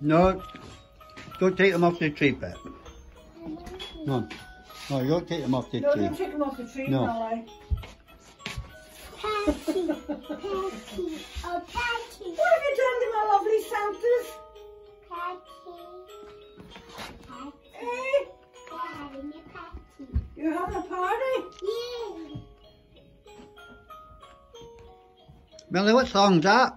No, don't take them off the tree, Pet. No, no, you don't take them off the No, tree. don't take them off the tree, No. Molly. Patty, Patty, oh Patty, What have you done to my lovely Santas? Patty, Eh? we're having a party. You're having a party? 本来我唱的。